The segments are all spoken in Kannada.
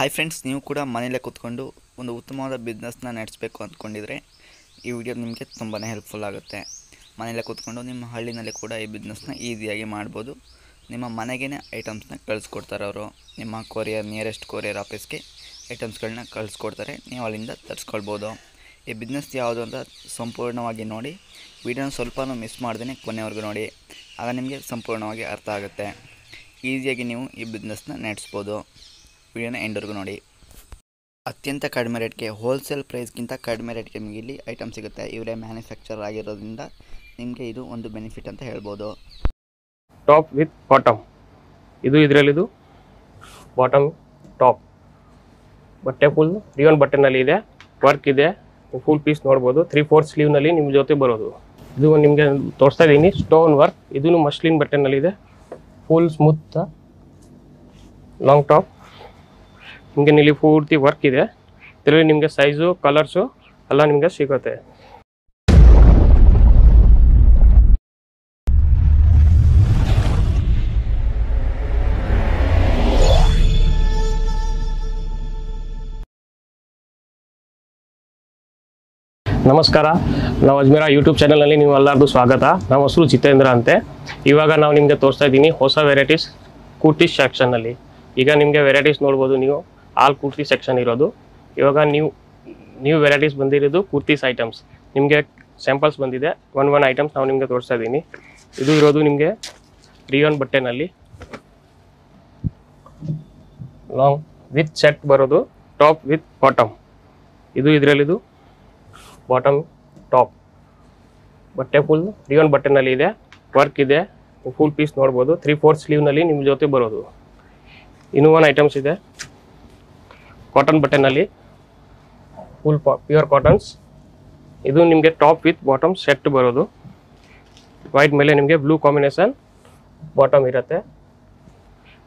ಹಾಯ್ ಫ್ರೆಂಡ್ಸ್ ನೀವು ಕೂಡ ಮನೇಲೇ ಕೂತ್ಕೊಂಡು ಒಂದು ಉತ್ತಮವಾದ ಬಿಸ್ನೆಸ್ನ ನಡೆಸಬೇಕು ಅಂದ್ಕೊಂಡಿದ್ರೆ ಈ ವಿಡಿಯೋ ನಿಮಗೆ ತುಂಬಾ ಹೆಲ್ಪ್ಫುಲ್ ಆಗುತ್ತೆ. ಮನೇಲೇ ಕೂತ್ಕೊಂಡು ನಿಮ್ಮ ಹಳ್ಳಿನಲ್ಲಿ ಕೂಡ ಈ ಬಿಸ್ನೆಸ್ನ ಈಸಿಯಾಗಿ ಮಾಡ್ಬೋದು. ನಿಮ್ಮ ಮನೆಗೇ ಐಟಮ್ಸ್ನ ಕಳಿಸ್ಕೊಡ್ತಾರೆ ಅವರು. ನಿಮ್ಮ ಕೊರಿಯರ್ ನಿಯರೆಸ್ಟ್ ಕೊರಿಯರ್ ಆಫೀಸ್ಗೆ ಐಟಮ್ಸ್ಗಳನ್ನ ಕಳಿಸ್ಕೊಡ್ತಾರೆ. ನೀವು ಅಲ್ಲಿಂದ ತರಿಸ್ಕೊಳ್ಬೋದು. ಈ ಬಿಸ್ನೆಸ್ ಯಾವುದು ಅಂತ ಸಂಪೂರ್ಣವಾಗಿ ನೋಡಿ ವಿಡಿಯೋನ ಸ್ವಲ್ಪನೂ ಮಿಸ್ ಮಾಡ್ದೇ ಕೊನೆವರೆಗೂ ನೋಡಿ. ಆಗ ನಿಮಗೆ ಸಂಪೂರ್ಣವಾಗಿ ಅರ್ಥ ಆಗುತ್ತೆ. ಈಸಿಯಾಗಿ ನೀವು ಈ ಬಿಸ್ನೆಸ್ನ ನಡೆಸ್ಬೋದು. ವಿಡಿಯೋನ ಎಂಡರ್ಗೂ ನೋಡಿ. ಅತ್ಯಂತ ಕಡಿಮೆ ರೇಟ್ಗೆ ಹೋಲ್ಸೇಲ್ ಪ್ರೈಸ್ಗಿಂತ ಕಡಿಮೆ ರೇಟ್ಗೆ ನಿಮಗೆ ಇಲ್ಲಿ ಐಟಮ್ ಸಿಗುತ್ತೆ. ಇವರೇ ಮ್ಯಾನುಫ್ಯಾಕ್ಚರ್ ಆಗಿರೋದ್ರಿಂದ ನಿಮಗೆ ಇದು ಒಂದು ಬೆನಿಫಿಟ್ ಅಂತ ಹೇಳ್ಬೋದು. ಟಾಪ್ ವಿತ್ ಬಾಟಮ್ ಇದು ಇದರಲ್ಲಿದು ಬಾಟಮ್ ಟಾಪ್ ಬಟ್ಟೆ ಫುಲ್ ರಿಯೋನ್ ಬಟ್ಟೆನಲ್ಲಿ ಇದೆ ವರ್ಕ್ ಇದೆ. ಫುಲ್ ಪೀಸ್ ನೋಡ್ಬೋದು. ತ್ರೀ ಫೋರ್ ಸ್ಲೀವ್ನಲ್ಲಿ ನಿಮ್ಮ ಜೊತೆ ಬರೋದು. ಇದು ನಿಮಗೆ ತೋರಿಸ್ತಾ ಇದ್ದೀನಿ ಸ್ಟೋನ್ ವರ್ಕ್ ಇದೂ ಮಸ್ಲಿನ್ ಬಟ್ಟೆನಲ್ಲಿದೆ ಫುಲ್ ಸ್ಮೂತ್ ಲಾಂಗ್ ಟಾಪ್ ನಿಮಗೆ ಇಲ್ಲಿ ಪೂರ್ತಿ ವರ್ಕ್ ಇದೆ. ಇದರಲ್ಲಿ ನಿಮಗೆ ಸೈಜು ಕಲರ್ಸು ಎಲ್ಲ ನಿಮಗೆ ಸಿಗುತ್ತೆ. ನಮಸ್ಕಾರ. ನಾವು ಅಜ್ಮೀರ ಯೂಟ್ಯೂಬ್ ಚಾನಲ್ನಲ್ಲಿ ನೀವು ಎಲ್ಲರಿಗೂ ಸ್ವಾಗತ. ನಮ್ಮ ಹೆಸರು ಜಿತೇಂದ್ರ ಅಂತೆ. ಇವಾಗ ನಾವು ನಿಮಗೆ ತೋರಿಸ್ತಾ ಇದ್ದೀನಿ ಹೊಸ ವೆರೈಟೀಸ್ ಕುರ್ತೀಸ್ ಸ್ಯಾಕ್ಷನ್ನಲ್ಲಿ ಈಗ ನಿಮಗೆ ವೆರೈಟೀಸ್ ನೋಡ್ಬೋದು ನೀವು. ಆಲ್ ಕುರ್ತಿ ಸೆಕ್ಷನ್ ಇರೋದು. ಇವಾಗ ನೀವು ನ್ಯೂ ವೆರೈಟೀಸ್ ಬಂದಿರೋದು ಕುರ್ತೀಸ್ ಐಟಮ್ಸ್. ನಿಮಗೆ ಸ್ಯಾಂಪಲ್ಸ್ ಬಂದಿದೆ. ಒನ್ ಒನ್ ಐಟಮ್ಸ್ ನಾವು ನಿಮಗೆ ತೋರಿಸ್ತಾ ಇದ್ದೀನಿ ಇದು ಇರೋದು ನಿಮಗೆ ರಿಯೋನ್ ಬಟ್ಟೆನಲ್ಲಿ. ಲಾಂಗ್ ವಿತ್ ಸೆಟ್ ಬರೋದು ಟಾಪ್ ವಿತ್ ಬಾಟಮ್ ಇದು ಇದರಲ್ಲಿದು ಬಾಟಮ್ ಟಾಪ್ ಬಟ್ಟೆ ಫುಲ್ ರಿಯೋನ್ ಬಟ್ಟೆನಲ್ಲಿ ಇದೆ. ವರ್ಕ್ ಇದೆ. ಫುಲ್ ಪೀಸ್ ನೋಡ್ಬೋದು. ತ್ರೀ ಫೋರ್ ಸ್ಲೀವ್ನಲ್ಲಿ ನಿಮ್ಮ ಜೊತೆ ಬರೋದು. ಇನ್ನೂ ಒನ್ ಐಟಮ್ಸ್ ಇದೆ. ಕಾಟನ್ ಬಟ್ಟೆನಲ್ಲಿ ಫುಲ್ ಪ್ಯೂರ್ ಕಾಟನ್ಸ್ ಇದು ನಿಮಗೆ ಟಾಪ್ ವಿತ್ ಬಾಟಮ್ ಸೆಟ್ ಬರೋದು. ವೈಟ್ ಮೇಲೆ ನಿಮಗೆ ಬ್ಲೂ ಕಾಂಬಿನೇಷನ್ ಬಾಟಮ್ ಇರುತ್ತೆ.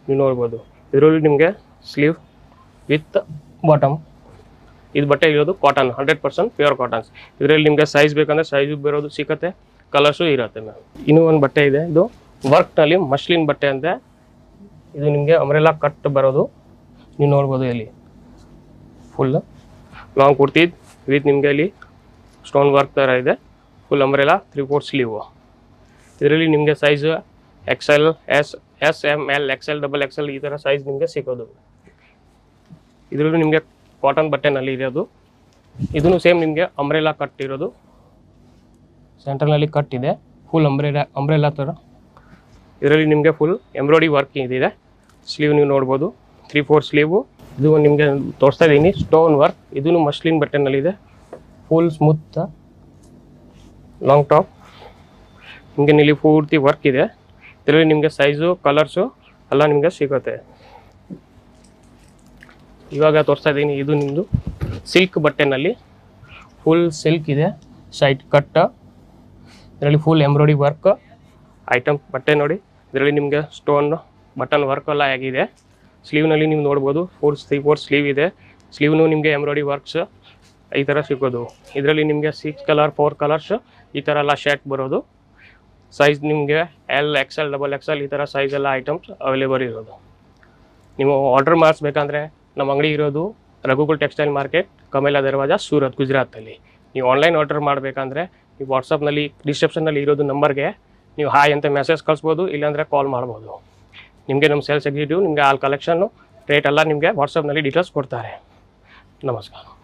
ನೀವು ನೋಡ್ಬೋದು. ಇದರಲ್ಲಿ ನಿಮಗೆ ಸ್ಲೀವ್ ವಿತ್ ಬಾಟಮ್ ಇದು ಬಟ್ಟೆ ಇರೋದು cotton hundred percent pure cottons ಇದರಲ್ಲಿ ನಿಮಗೆ ಸೈಜ್ ಬೇಕಂದ್ರೆ ಸೈಜು ಬರೋದು ಸಿಗುತ್ತೆ ಕಲರ್ಸು ಇರುತ್ತೆ ಮ್ಯಾಮ್ ಇನ್ನೂ ಒಂದು ಬಟ್ಟೆ ಇದೆ. ಇದು ವರ್ಕ್ನಲ್ಲಿ ಮಶ್ಲಿನ್ ಬಟ್ಟೆ ಅಂತೆ. ಇದು ನಿಮಗೆ ಅಮರೆಲ್ಲ ಕಟ್ ಬರೋದು. ನೀವು ನೋಡ್ಬೋದು ಇಲ್ಲಿ. ಫುಲ್ ಲಾಂಗ್ ಕುರ್ತಿ ವಿತ್ ನಿಮಗೆ ಇಲ್ಲಿ ಸ್ಟೋನ್ ವರ್ಕ್ ಥರ ಇದೆ. Full umbrella three four sleeve ಇದರಲ್ಲಿ ನಿಮಗೆ size X L S S M L XL double XL ಈ ಥರ ಸೈಜ್ ನಿಮಗೆ ಸಿಗೋದು ಇದರಲ್ಲೂ ನಿಮಗೆ ಕಾಟನ್ ಬಟ್ಟೆನಲ್ಲಿ ಇರೋದು. ಇದನ್ನು ಸೇಮ್ ನಿಮಗೆ ಅಂಬ್ರೆಲಾ ಕಟ್ ಇರೋದು. ಸೆಂಟ್ರಲ್ನಲ್ಲಿ ಕಟ್ ಇದೆ. ಫುಲ್ ಅಂಬ್ರೆಲಾ ಅಂಬ್ರೆಲಾ ಥರ ಇದರಲ್ಲಿ ನಿಮಗೆ ಫುಲ್ ಎಂಬ್ರಾಯ್ಡಿ ವರ್ಕಿಂಗ್ ಇದಿದೆ ಸ್ಲೀವ್ ನೀವು ನೋಡ್ಬೋದು. ತ್ರೀ ಫೋರ್ ಸ್ಲೀವು ಇದು ನಿಮಗೆ ತೋರಿಸ್ತಾ ಇದ್ದೀನಿ ಸ್ಟೋನ್ ವರ್ಕ್ ಇದೂ ಮಸ್ಲಿನ್ ಬಟ್ಟೆನಲ್ಲಿದೆ ಫುಲ್ ಸ್ಮೂತ್ ಲಾಂಗ್ ಟಾಪ್ ನಿಮಗೆ ಇಲ್ಲಿ ಪೂರ್ತಿ ವರ್ಕ್ ಇದೆ. ಇದರಲ್ಲಿ ನಿಮಗೆ ಸೈಜು ಕಲರ್ಸು ಎಲ್ಲ ನಿಮಗೆ ಸಿಗುತ್ತೆ. ಇವಾಗ ತೋರಿಸ್ತಾ ಇದ್ದೀನಿ, ಇದು ನಿಮ್ಮದು ಸಿಲ್ಕ್ ಬಟ್ಟೆನಲ್ಲಿ. ಫುಲ್ ಸಿಲ್ಕ್ ಇದೆ ಸೈಡ್ ಕಟ್ ಇದರಲ್ಲಿ ಫುಲ್ ಎಂಬ್ರಾಯ್ಡಿ ವರ್ಕ್ ಐಟಮ್ ಬಟ್ಟೆ ನೋಡಿ. ಇದರಲ್ಲಿ ನಿಮಗೆ ಸ್ಟೋನ್ ಬಟನ್ ವರ್ಕ್ ಎಲ್ಲ ಆಗಿದೆ. ಸ್ಲೀವ್ನಲ್ಲಿ ನೀವು ನೋಡ್ಬೋದು ಫೋರ್ ತ್ರೀ ಫೋರ್ ಸ್ಲೀವ್ ಇದೆ. ಸ್ಲೀವ್ನು ನಿಮಗೆ ಎಂಬ್ರಾಯ್ಡಿ ವರ್ಕ್ಸ್ ಈ ಥರ ಸಿಗೋದು. ಇದರಲ್ಲಿ ನಿಮಗೆ ಸಿಕ್ಸ್ ಕಲರ್ ಫೋರ್ ಕಲರ್ಸ್ ಈ ಥರ ಎಲ್ಲ ಶರ್ಟ್ ಬರೋದು. ಸೈಜ್ ನಿಮಗೆ ಎಲ್ ಎಕ್ಸೆಲ್ ಡಬಲ್ ಎಲ್ ಈ ಥರ ಸೈಜ್ ಐಟಮ್ಸ್ ಅವೈಲೇಬಲ್ ಇರೋದು. ನೀವು ಆರ್ಡರ್ ಮಾಡಿಸ್ಬೇಕಂದ್ರೆ ನಮ್ಮ ಅಂಗಡಿ ಇರೋದು ರಘುಕುಲ್ ಟೆಕ್ಸ್ಟೈಲ್ ಮಾರ್ಕೆಟ್ ಕಮೇಲ ದರ್ವಾಜ ಸೂರತ್ ಗುಜರಾತಲ್ಲಿ ನೀವು ಆನ್ಲೈನ್ ಆರ್ಡರ್ ಮಾಡಬೇಕಂದ್ರೆ ನೀವು ವಾಟ್ಸಪ್ನಲ್ಲಿ ಡಿಸ್ಕ್ರಿಪ್ಷನ್ನಲ್ಲಿ ಇರೋದು ನಂಬರ್ಗೆ ನೀವು ಹಾಯ್ ಅಂತ ಮೆಸೇಜ್ ಕಳಿಸ್ಬೋದು, ಇಲ್ಲಾಂದರೆ ಕಾಲ್ ಮಾಡ್ಬೋದು. ನಿಮಗೆ ನಮ್ಮ ಸೇಲ್ಸ್ ಎಕ್ಸಿಕ್ಯೂಟಿವ್ ನಿಮಗೆ ಆಲ್ ಕಲೆಕ್ಷನ್ನು ರೇಟ್ ಎಲ್ಲ ನಿಮಗೆ ವಾಟ್ಸಪ್ನಲ್ಲಿ ಡೀಟೇಲ್ಸ್ ಕೊಡ್ತಾರೆ. ನಮಸ್ಕಾರ.